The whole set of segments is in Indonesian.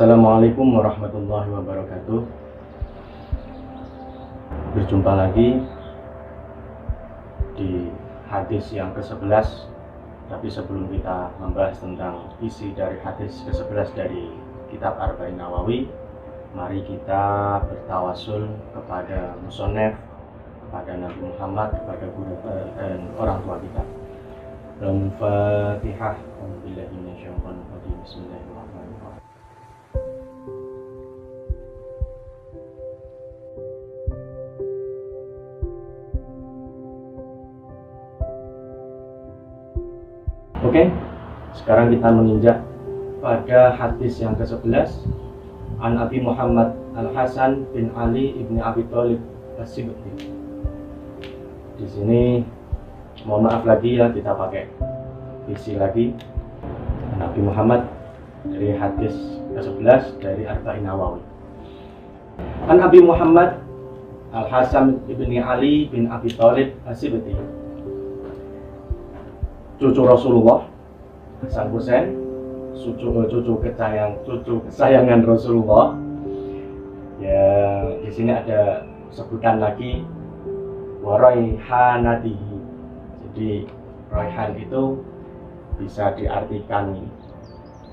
Assalamualaikum warahmatullahi wabarakatuh Berjumpa lagi di hadis yang ke-11 Tapi sebelum kita membahas tentang isi dari hadis ke-11 dari kitab Arba'in Nawawi Mari kita bertawasul kepada Musonef kepada Nabi Muhammad, kepada guru dan orang tua kita. Al-Fatihah. Bismillahirrahmanirrahim. Oke, sekarang kita menginjak pada hadis yang ke-11 An Abi Muhammad Al Hasan bin Ali ibni Abi Thalib As-Sibti. Di sini mohon maaf lagi ya kita pakai visi lagi Nabi Muhammad dari hadis ke-11 dari Arba'in Nawawi. An Abi Muhammad Al Hasan ibni Ali bin Abi Thalib As-Sibti. Cucu Rasulullah Hasan Husain cucu cucu kesayang cucu kesayangan Rasulullah. Ya di sini ada sebutan lagi waraihanatihi jadi raihan itu bisa diartikan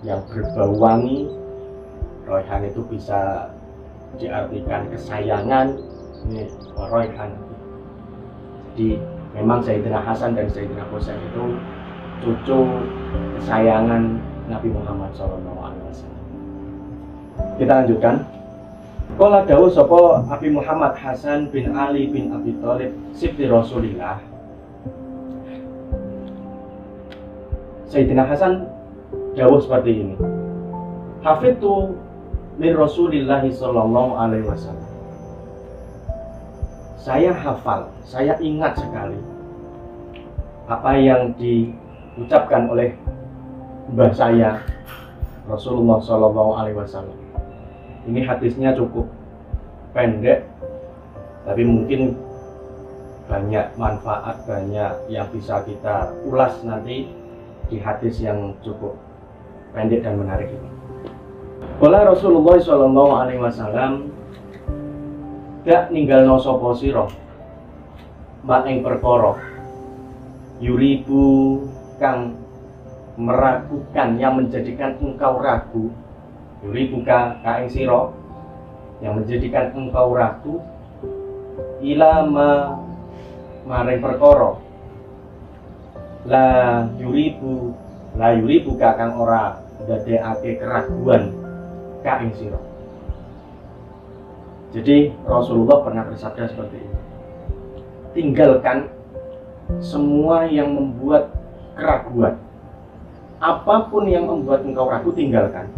yang berbau wangi raihan itu bisa diartikan kesayangan. Ini raihan. Jadi memang Sayyidina Hasan dan Sayyidina Husain itu cucu kesayangan Nabi Muhammad SAW. Kita lanjutkan. Kala dawuh sapa Abi Muhammad Hasan bin Ali bin Abi Thalib sibti Rasulillah. Sayyidina Hasan dawuh seperti ini. Hafidtu min Rasulillah sallallahu alaihi wasallam. Saya hafal, saya ingat sekali apa yang di diucapkan oleh mbah saya Rasulullah Shallallahu Alaihi Wasallam. Ini hadisnya cukup pendek, tapi mungkin banyak manfaat, banyak yang bisa kita ulas nanti di hadis yang cukup pendek dan menarik ini. Kala Rasulullah Shallallahu Alaihi Wasallam gak ninggal no sopo siro, mak ing perkoro, yuribu kang meragukan yang menjadikan engkau ragu. Yuri buka kain siro. Yang menjadikan engkau ragu. Ila ma maring perkoro la yuribu la yuribu kang ora dadekake keraguan kain siro. Jadi Rasulullah pernah bersabda seperti ini. Tinggalkan semua yang membuat keraguan. Apa pun yang membuat engkau ragu tinggalkan.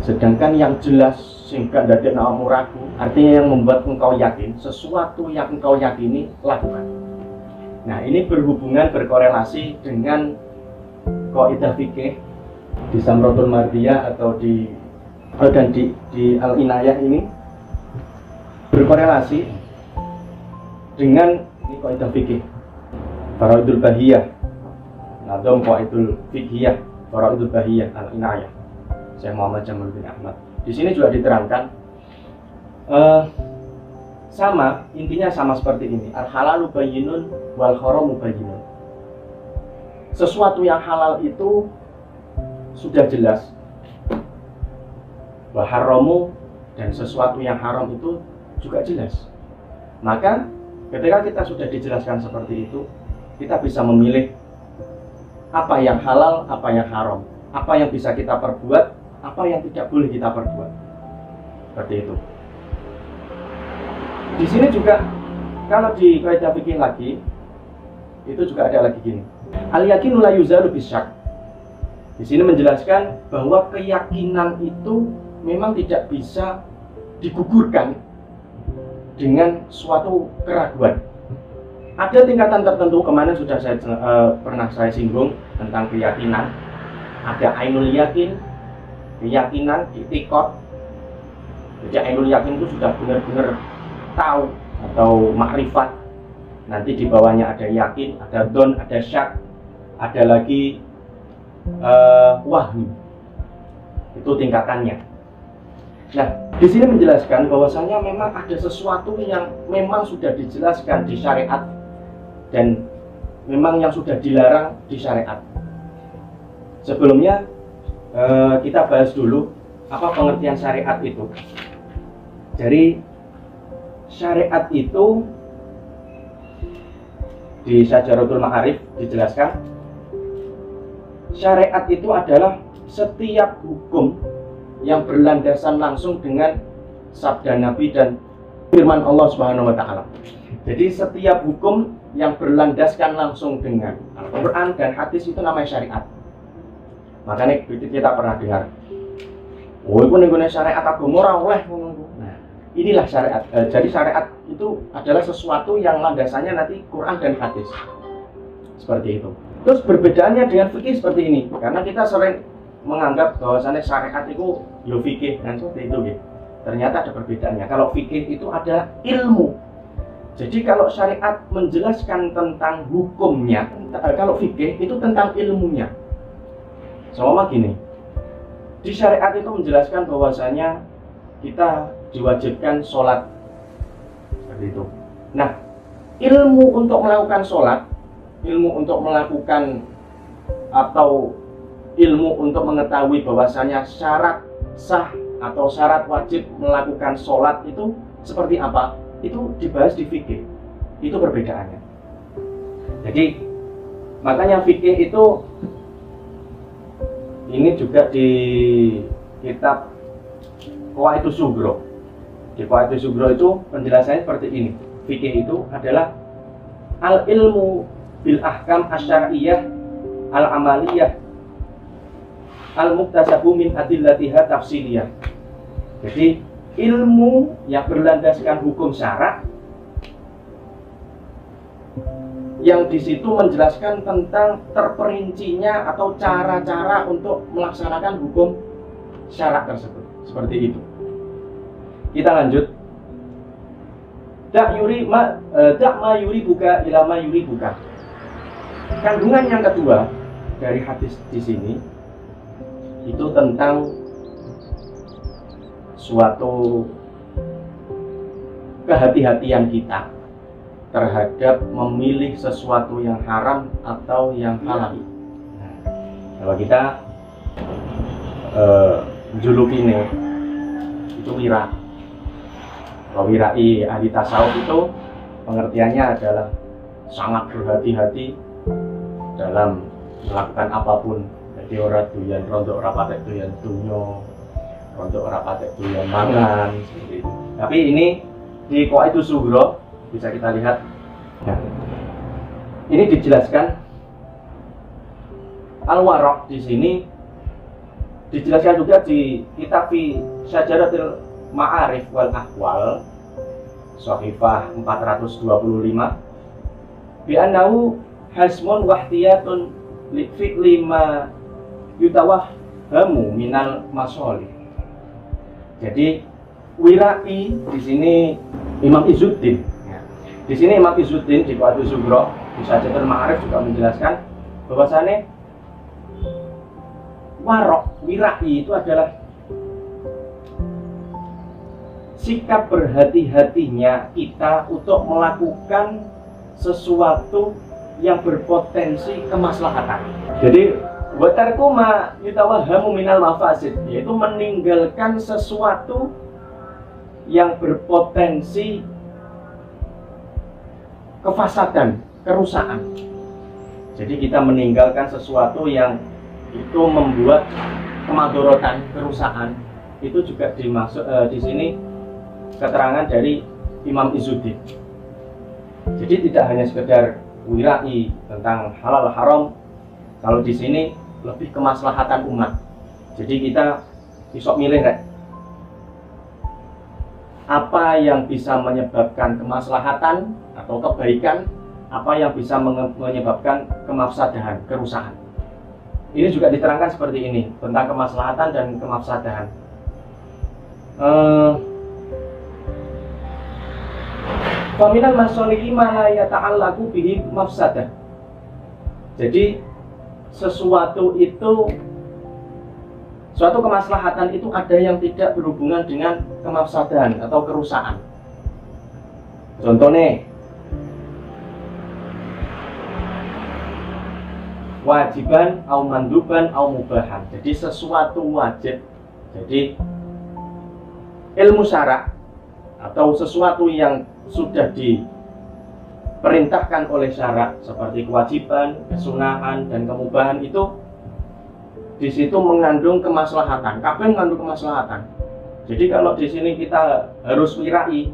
Sedangkan yang jelas sehingga dari kamu ragu, artinya yang membuat engkau yakin, sesuatu yang engkau yakini lakukan. Nah, ini berhubungan berkorelasi dengan kaidah fikih di Samratul Mardiyah atau di oh, dan di, di Al Inayah ini berkorelasi dengan ini kaidah fikih Faraidul Bahiyah Nadom Qaidul Fiqhiyah Faraidul Bahiyah Al-Inayah. Saya Muhammad Jamal bin Ahmad. Di sini juga diterangkan uh, sama intinya sama seperti ini. Al halal bayyinun wal haram bayyinun. Sesuatu yang halal itu sudah jelas. Baharamu dan sesuatu yang haram itu juga jelas. Maka ketika kita sudah dijelaskan seperti itu kita bisa memilih apa yang halal, apa yang haram, apa yang bisa kita perbuat, apa yang tidak boleh kita perbuat. Seperti itu. Di sini juga kalau di kaidah fikih lagi itu juga ada lagi gini. Al yakin la bisyak. Di sini menjelaskan bahwa keyakinan itu memang tidak bisa digugurkan dengan suatu keraguan ada tingkatan tertentu kemarin sudah saya uh, pernah saya singgung tentang keyakinan. Ada ainul yakin keyakinan itikot jadi ainul yakin itu sudah benar-benar tahu atau makrifat. Nanti di bawahnya ada yakin ada don ada syak ada lagi uh, wahyu. Itu tingkatannya. Nah, di sini menjelaskan bahwasanya memang ada sesuatu yang memang sudah dijelaskan di syariat dan memang yang sudah dilarang di syariat. Sebelumnya eh, kita bahas dulu apa pengertian syariat itu. Jadi syariat itu di Sajaratul Ma'arif dijelaskan syariat itu adalah setiap hukum yang berlandasan langsung dengan sabda Nabi dan firman Allah Subhanahu wa taala. Jadi setiap hukum yang berlandaskan langsung dengan Al-Qur'an dan hadis itu namanya syariat. Makanya kita pernah dengar. Oh, itu nih syariat agama ora oleh Nah, inilah syariat. E, jadi syariat itu adalah sesuatu yang landasannya nanti Quran dan hadis. Seperti itu. Terus perbedaannya dengan fikih seperti ini, karena kita sering menganggap bahwasannya syariat itu yo fikih dan seperti itu gitu. Ternyata ada perbedaannya. Kalau fikih itu ada ilmu. Jadi kalau syariat menjelaskan tentang hukumnya, eh, kalau fikih itu tentang ilmunya. Sama gini, di syariat itu menjelaskan bahwasanya kita diwajibkan sholat seperti itu. Nah, ilmu untuk melakukan sholat, ilmu untuk melakukan atau ilmu untuk mengetahui bahwasanya syarat sah atau syarat wajib melakukan sholat itu seperti apa itu dibahas di fikih. Itu perbedaannya. Jadi makanya fikih itu ini juga di kitab itu Sugro di itu Sugro itu penjelasannya seperti ini. Fikih itu adalah al ilmu bil ahkam asyariyah al amaliyah al-muktasabu min adillatiha tafsiliyah. Jadi ilmu yang berlandaskan hukum syarak yang di situ menjelaskan tentang terperincinya atau cara-cara untuk melaksanakan hukum syarak tersebut. Seperti itu. Kita lanjut. Dak yuri ma eh, dak ma yuri buka ilama yuri buka. Kandungan yang kedua dari hadis di sini itu tentang suatu kehati-hatian kita terhadap memilih sesuatu yang haram atau yang halal. Nah, kalau kita uh, juluk ini itu wira. Kalau wirai ahli tasawuf itu pengertiannya adalah sangat berhati-hati dalam melakukan apa pun jadi ora doyan rontok patek doyan dunyo rontok ora patek doyan mangan seperti itu. Tapi ini di kok itu sugro bisa kita lihat. Ya. ini dijelaskan. Al-warok di sini dijelaskan juga di kitab Syajaratul Ma'arif wal Ahwal Sahifah 425 bi annahu hasmun wahtiyatun li lima yutawah hamu minal masoli. Jadi wirai di sini Imam Izuddin. Ya. Di sini Imam Izuddin di Kuatu Sugro di Sajatul Ma'arif juga menjelaskan bahwasannya warok wirai itu adalah sikap berhati-hatinya kita untuk melakukan sesuatu yang berpotensi kemaslahatan. Jadi Watarku ma yutawahamu minal mafasid Yaitu meninggalkan sesuatu yang berpotensi kefasadan, kerusakan. Jadi kita meninggalkan sesuatu yang itu membuat kemadorotan, kerusakan. Itu juga dimaksud uh, di sini keterangan dari Imam Izuddin Jadi tidak hanya sekedar wirai tentang halal haram kalau di sini lebih kemaslahatan umat. Jadi kita bisa milih rek. Apa yang bisa menyebabkan kemaslahatan atau kebaikan? Apa yang bisa menyebabkan kemafsadahan kerusakan ini juga diterangkan seperti ini tentang kemaslahatan dan kemafsadahan. Uh, Faminal masolihi mana yata'allaku bihi mafsadah. Jadi sesuatu itu suatu kemaslahatan itu ada yang tidak berhubungan dengan kemafsadan atau kerusakan. Contohnya, wajiban, au manduban, au mubahan. Jadi sesuatu wajib. Jadi ilmu syarak atau sesuatu yang sudah diperintahkan oleh syarak seperti kewajiban, kesunahan, dan kemubahan itu di situ mengandung kemaslahatan. Kabeh mengandung kemaslahatan. Jadi kalau di sini kita harus wirai,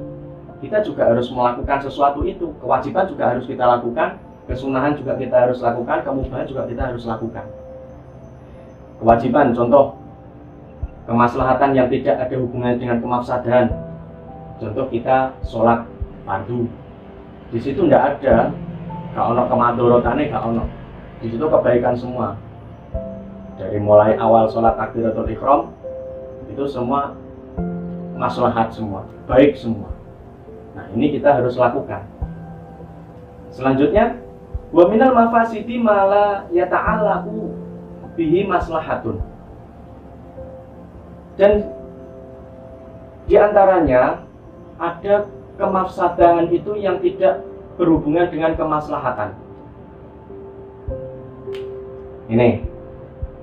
kita juga harus melakukan sesuatu itu. Kewajiban juga harus kita lakukan, kesunahan juga kita harus lakukan, kemubahan juga kita harus lakukan. Kewajiban, contoh kemaslahatan yang tidak ada hubungannya dengan kemafsadan. Contoh kita sholat fardu. Di situ tidak ada. Gak ono kemadorotannya gak ono. Di situ kebaikan semua. Dari mulai awal sholat takbiratul ikhram itu semua maslahat semua baik semua. Nah ini kita harus lakukan. Selanjutnya wa minal mafasidi mala yata'allaku bihi maslahatun. Dan di antaranya ada kemafsadahan itu yang tidak berhubungan dengan kemaslahatan ini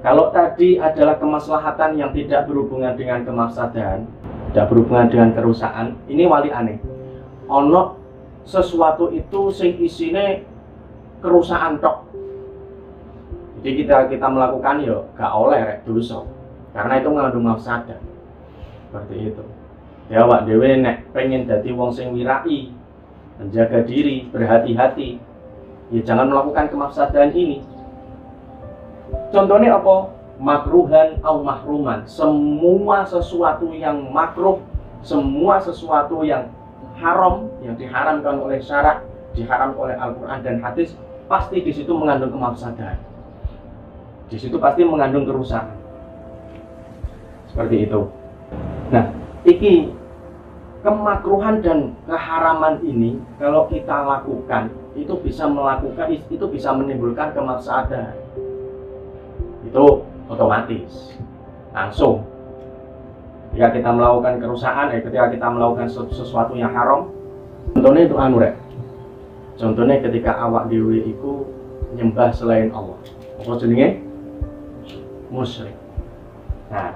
kalau tadi adalah kemaslahatan yang tidak berhubungan dengan kemafsadan, tidak berhubungan dengan kerusakan, ini wali aneh. Ono sesuatu itu sing isine kerusakan tok. Jadi kita kita melakukan yo ya gak oleh rek dosa. Karena itu mengandung mafsadah. Seperti itu. Ya Wak Dewi nek pengen jadi wong sing wirai, menjaga diri, berhati-hati. Ya jangan melakukan kemafsadahan ini Contohnya apa? Makruhan atau mahruman. Semua sesuatu yang makruh, semua sesuatu yang haram, yang diharamkan oleh syarat, diharamkan oleh Al-Quran dan hadis, pasti di situ mengandung kemafsadaan. Di situ pasti mengandung kerusakan. Seperti itu. Nah, iki kemakruhan dan keharaman ini kalau kita lakukan itu bisa melakukan itu bisa menimbulkan kemafsadaan itu otomatis langsung. Ketika kita melakukan kerusakan eh ketika kita melakukan sesuatu yang haram contohnya itu anu rek. Contohnya ketika awak dewi itu nyembah selain Allah. Apa jenenge? Musyrik. Nah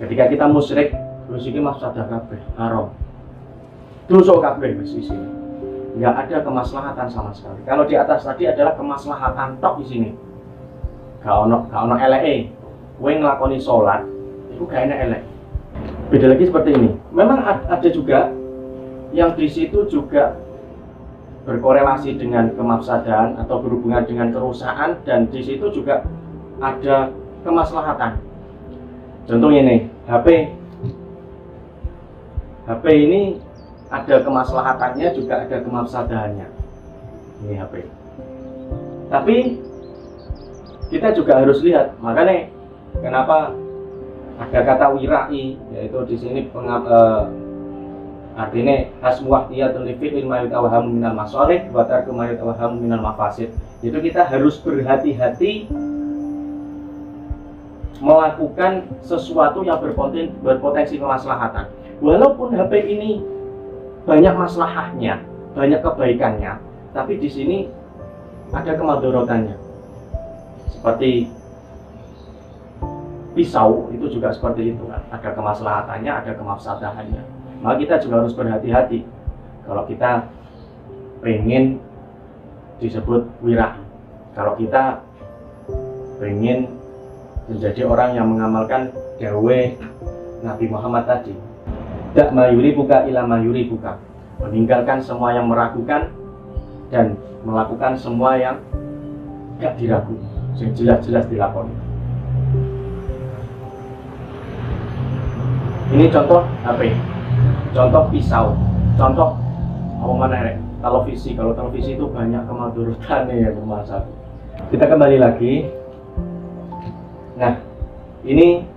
ketika kita musyrik terus ini maksudnya kabeh haram. Dosa kabeh di sini. Nggak ada kemaslahatan sama sekali. Kalau di atas tadi adalah kemaslahatan tok di sini. Gak ono gak ono eleke. Kowe nglakoni sholat itu gak enak elek. Beda lagi seperti ini. Memang ada juga yang di situ juga berkorelasi dengan kemafsadan atau berhubungan dengan kerusakan dan di situ juga ada kemaslahatan. Contohnya ini HP HP ini ada kemaslahatannya juga ada kemafsadahannya. Ini HP tapi kita juga harus lihat makanya kenapa ada kata wirai yaitu di sini pengap, uh, artinya hasmuah tiyatul fi'il ma yutawahhamu minal masalih wa tarku ma minal mafasid. Itu kita harus berhati-hati melakukan sesuatu yang berpotensi, berpotensi kemaslahatan walaupun HP ini banyak maslahahnya banyak kebaikannya tapi di sini ada kemadorotannya seperti pisau itu juga seperti itu kan ada kemaslahatannya ada kemafsadahannya. Maka kita juga harus berhati-hati. Kalau kita pengen disebut wirai kalau kita pengen menjadi orang yang mengamalkan dawe Nabi Muhammad tadi tidak mayuri buka ilah mayuri buka meninggalkan semua yang meragukan dan melakukan semua yang gak diragukan yang jelas-jelas dilakoni. Ini contoh HP contoh pisau contoh apa mana ya televisi kalau televisi itu banyak kemadurutan ya rumah satu kita kembali lagi. Nah ini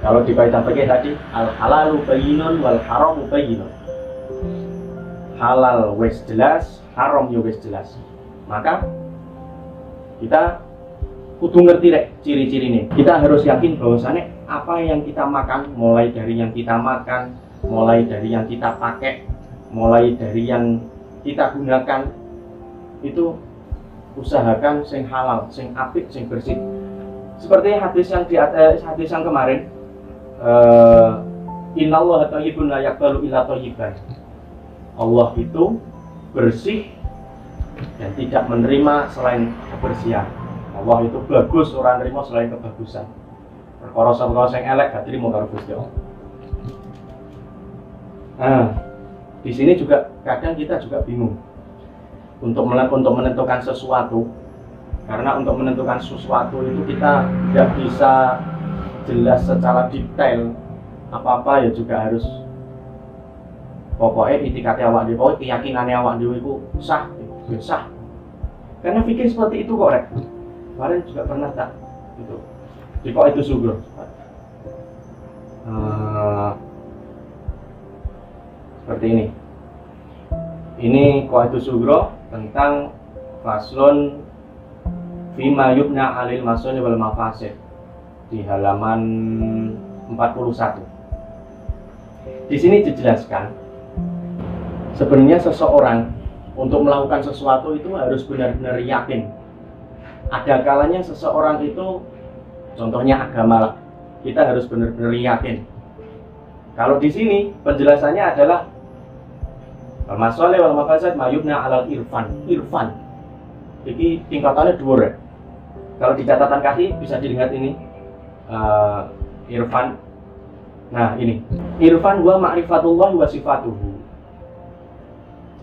kalau di kaitan pakai tadi al halalu bayinun wal haram bayinun halal wes jelas haram yo wes jelas. Maka kita kudu ngerti rek ciri-ciri nih kita harus yakin bahwasannya apa yang kita makan mulai dari yang kita makan mulai dari yang kita pakai mulai dari yang kita gunakan itu usahakan sing halal sing apik sing bersih. Seperti hadis yang di eh, hadis yang kemarin uh, Innallaha thayyibun la yaqbalu illa thayyiban. Allah itu bersih dan tidak menerima selain kebersihan. Allah itu bagus, orang nerima selain kebagusan. Perkara perkara sing elek gak trimo karo Gusti Allah. Nah, di sini juga kadang kita juga bingung untuk untuk menentukan sesuatu karena untuk menentukan sesuatu itu kita tidak bisa jelas secara detail apa-apa ya juga harus pokoknya itikatnya awak dewi pokoknya keyakinannya awak dewi itu sah ya sah. Karena pikir seperti itu kok rek. Kemarin juga pernah tak itu di kok itu sugro uh, seperti ini. Ini kok itu sugro tentang faslon Fima yubna alil masuni wal mafasid di halaman 41 di sini dijelaskan sebenarnya seseorang untuk melakukan sesuatu itu harus benar-benar yakin. Ada kalanya seseorang itu contohnya agama lah kita harus benar-benar yakin. Kalau di sini penjelasannya adalah Masalah wal mayubna alal irfan. Irfan. Jadi tingkatannya dua. Kalau di catatan kaki bisa dilihat ini uh, irfan. Nah ini. Irfan wa ma'rifatullah wa sifatuhu.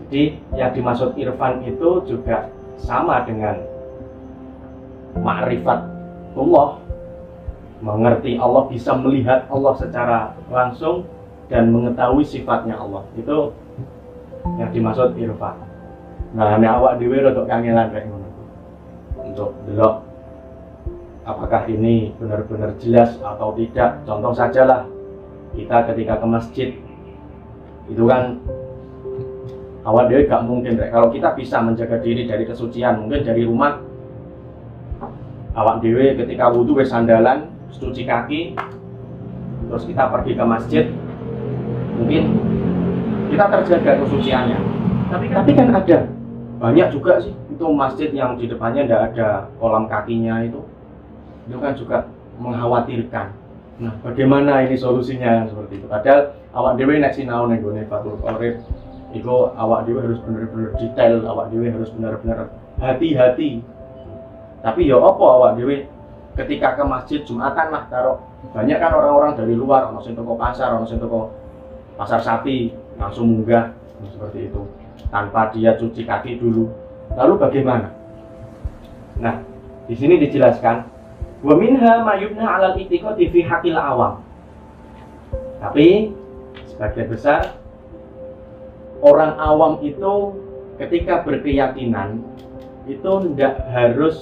Jadi yang dimaksud irfan itu juga sama dengan ma'rifatullah. Mengerti Allah bisa melihat Allah secara langsung dan mengetahui sifatnya Allah. Itu yang dimaksud irfan. Nah ini awak dewe untuk kangelan kayak untuk delok apakah ini benar-benar jelas atau tidak? Contoh sajalah. Kita ketika ke masjid itu kan awal dewe gak mungkin kalau kita bisa menjaga diri dari kesucian mungkin dari rumah awak dewe ketika wudhu ke sandalan cuci kaki terus kita pergi ke masjid mungkin kita terjaga kesuciannya. Tapi kan, tapi kan ada. Banyak juga sih itu masjid yang di depannya tidak ada kolam kakinya itu itu kan juga mengkhawatirkan. Nah bagaimana ini solusinya seperti itu? Padahal awak dewe nek sinau ning gone Fatul Qorib itu awak dewe harus benar-benar detail awak dewe harus benar-benar hati-hati. Tapi ya apa awak dewe ketika ke masjid jumatan lah taruh banyak kan orang-orang dari luar orang sing toko pasar orang sing toko pasar sapi langsung munggah seperti itu tanpa dia cuci kaki dulu. Lalu bagaimana? Nah di sini dijelaskan wa minha mayubna alal itiqati fi hakil awam. Tapi sebagian besar orang awam itu ketika berkeyakinan itu tidak harus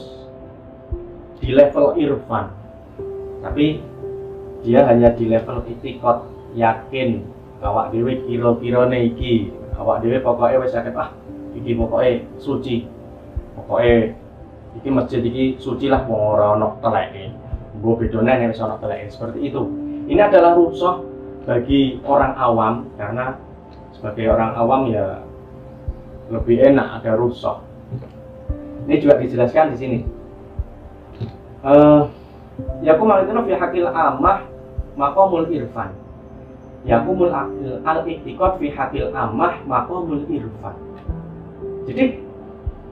di level irfan. Tapi dia hanya di level itikot yakin. Awak dewe kiro kiro iki. Awak dewe pokoknya wes yakin ah iki pokoknya suci. Pokoknya iki masjid iki suci lah mau ora ono teleke. Gue bedone nek wis ono seperti itu. Ini adalah rusuh bagi orang awam karena sebagai orang awam ya lebih enak ada rusuh. Ini juga dijelaskan di sini. Uh, yakumul itu fi hakil amah makomul irfan. Yakumul al iktikot fi hakil amah makomul irfan. Jadi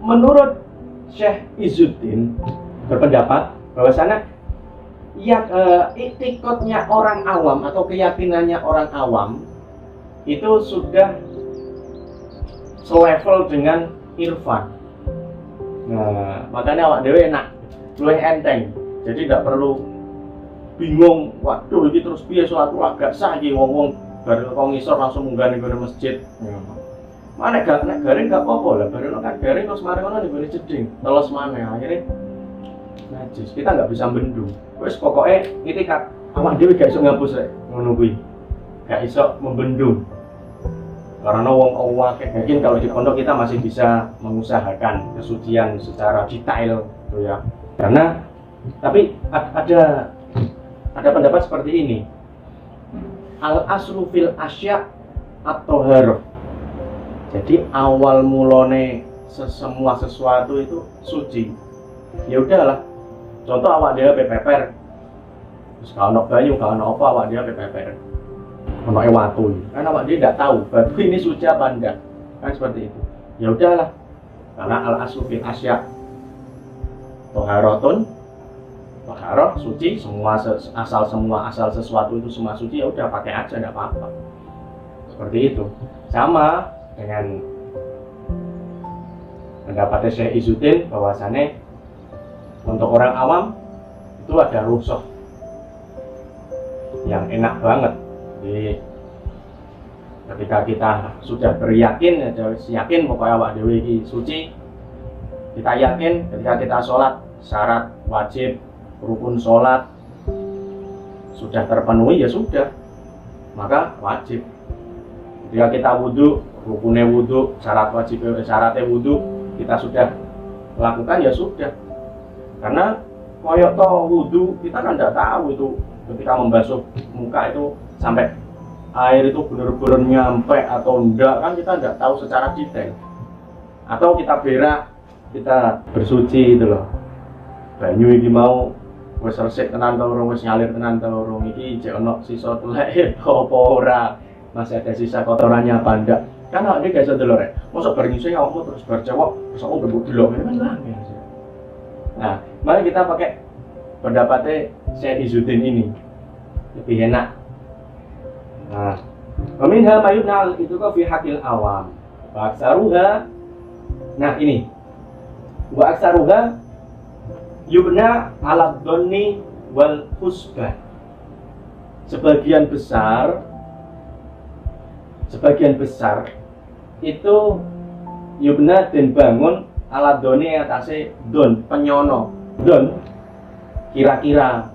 menurut Syekh Izzuddin berpendapat bahwasanya ya uh, iktikotnya orang awam atau keyakinannya orang awam itu sudah selevel dengan irfan. Nah, makanya awak dewe enak luwih enteng jadi tidak perlu bingung waduh ini terus biasa suatu agak sah wong-wong baru kau ngisor langsung munggah ning masjid hmm. Mana gak nek garing gak apa-apa lah. Baru kan garing terus mari ngono ning ceding telos mana akhirnya najis. Kita nggak bisa bendung terus pokoknya ini kan awak dewi gak iso ngapus rek ngono gak iso membendung. Karena wong Allah mungkin kalau di pondok kita masih bisa mengusahakan kesucian secara detail gitu ya. Karena Tapi ada ada pendapat seperti ini. Al aslu fil asya atau haroh. Jadi awal mulone semua sesuatu itu suci. Ya udahlah. Contoh awak dia pepeper. Terus kalau banyu, kalau apa awak dia pepeper ono watu. Kan awak dia tidak tahu batu ini suci apa enggak. Kan seperti itu. Ya udahlah. Karena al aslu fil asya. Toharotun toharoh suci. Semua asal semua asal sesuatu itu semua suci ya udah pakai aja enggak apa-apa. Seperti itu. Sama dengan pendapatnya Syekh Izuddin bahwasannya untuk orang awam itu ada rusuh yang enak banget. Jadi ketika kita sudah beryakin, yakin pokoknya awak dewi suci, kita yakin ketika kita sholat syarat wajib rukun sholat sudah terpenuhi ya sudah. Maka wajib. Ketika kita wudhu rukunnya wudhu syarat wajib syaratnya wudhu kita sudah lakukan ya sudah. Karena koyok toh wudhu kita kan tidak tahu itu. Ketika membasuh muka itu sampai air itu benar-benar nyampe atau enggak kan kita enggak tahu secara detail. Atau kita berak kita bersuci itu loh. Banyu ini mau wes resik tenan to urung wis ngalir tenan to urung iki jek ora? Masih ada sisa kotorannya apa enggak kan awake gak iso delok bar ngisi awakmu terus bar cewek terus aku gebuk delok kan nah mari kita pakai pendapatnya Syekh Izuddin ini lebih enak Nah, mayubna itu kau fi hakil awam. Wa Nah, ini. Wa aksaruha yubna ala doni wal husban. Sebagian besar sebagian besar itu yubna dan bangun ala doni atasnya don. Penyono. Don kira-kira.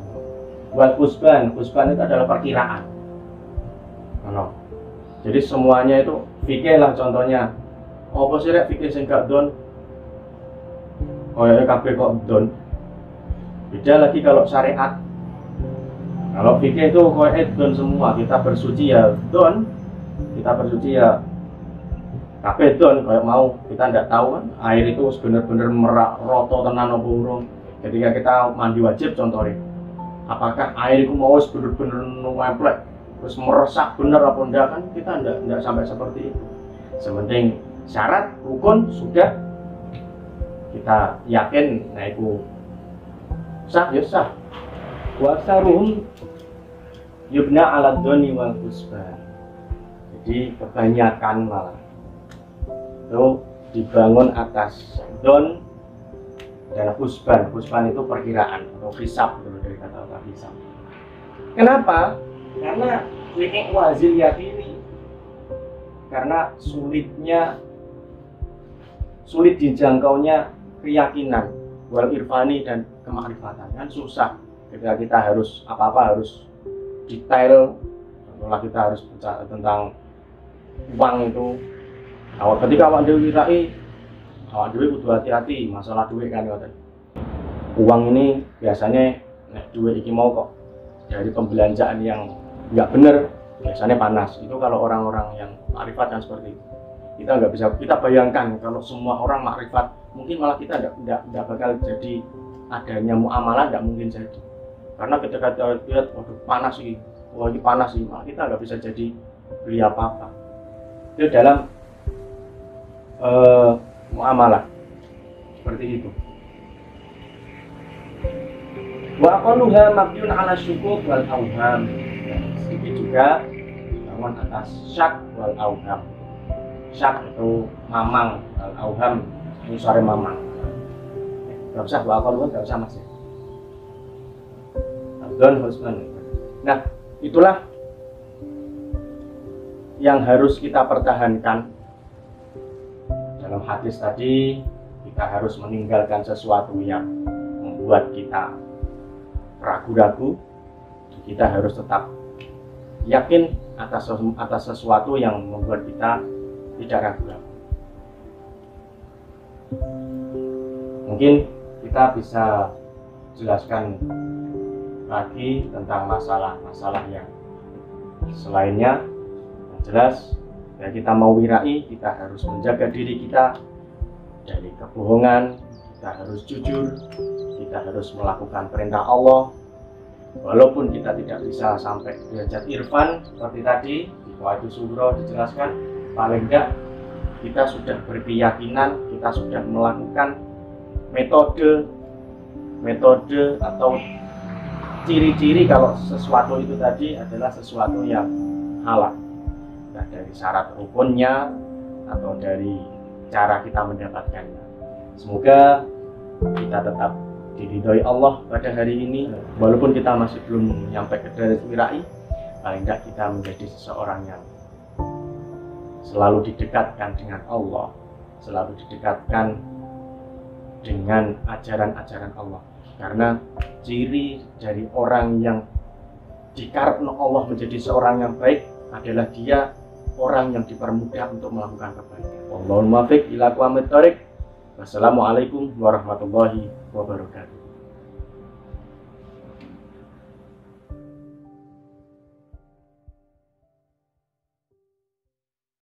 Wal husban husban itu adalah perkiraan. Ono. Jadi semuanya itu fikih lah contohnya. Apa sih rek fikih sing gak don? Ya kabeh kok don. Beda lagi kalau syariat. Kalau fikih itu koyo don semua. Kita bersuci ya don kita bersuci ya kabeh don kayak mau kita tidak tahu kan. Air itu benar-benar merak roto tenan apa urung. Ketika kita mandi wajib contohnya apakah air itu mau benar-benar ngemplek terus meresap benar apa enggak kan kita enggak, enggak sampai seperti itu. Sementing syarat rukun sudah. Kita yakin nah itu sah ya sah. Wasaruhum yubna ala doni wal kusban jadi kebanyakan malah. Itu dibangun atas don dan husban. Husban itu perkiraan atau hisap dari kata-kata hisap. Kenapa? Karena ini wazil yakini karena sulitnya sulit dijangkaunya keyakinan. Wal irfani dan kemakrifatan kan susah. Ketika kita harus apa-apa harus detail setelah kita harus bicara tentang uang itu. Awal ketika awak dewi kirai awak dewi butuh hati-hati masalah duit kan uang ini biasanya duit iki mau kok dari pembelanjaan yang nggak benar biasanya panas. Itu kalau orang-orang yang makrifat kan seperti itu. Kita nggak bisa kita bayangkan kalau semua orang makrifat mungkin malah kita nggak bakal jadi adanya muamalah nggak mungkin jadi. Karena ketika kita lihat waduh panas sih wah panas sih malah kita nggak bisa jadi beli apa apa itu dalam uh, muamalah. Seperti itu. Wa aqalluha mabniun ala syukuk wal awham. Sedikit juga bangun atas syak wal awham. Syak itu mamang wal awham. Ini sore mamang. Gak usah wa aqalluha gak usah mas. Ya Abdul Husman. Nah itulah yang harus kita pertahankan. Dalam hadis tadi kita harus meninggalkan sesuatu yang membuat kita ragu-ragu. Kita harus tetap yakin atas atas sesuatu yang membuat kita tidak ragu-ragu. Mungkin kita bisa jelaskan lagi tentang masalah-masalah yang selainnya jelas ya kita mau wirai kita harus menjaga diri kita dari kebohongan kita harus jujur kita harus melakukan perintah Allah. Walaupun kita tidak bisa sampai derajat irfan seperti tadi di Wahyu Suro dijelaskan paling tidak kita sudah berkeyakinan kita sudah melakukan metode metode atau ciri-ciri kalau sesuatu itu tadi adalah sesuatu yang halal nah, dari syarat rukunnya atau dari cara kita mendapatkannya. Semoga kita tetap diridhoi Allah pada hari ini walaupun kita masih belum nyampe ke derajat wirai paling tidak kita menjadi seseorang yang selalu didekatkan dengan Allah selalu didekatkan dengan ajaran-ajaran Allah. Karena ciri dari orang yang dikarepno Allah menjadi seorang yang baik adalah dia orang yang dipermudah untuk melakukan kebaikan. Allahumma Wassalamualaikum warahmatullahi wabarakatuh.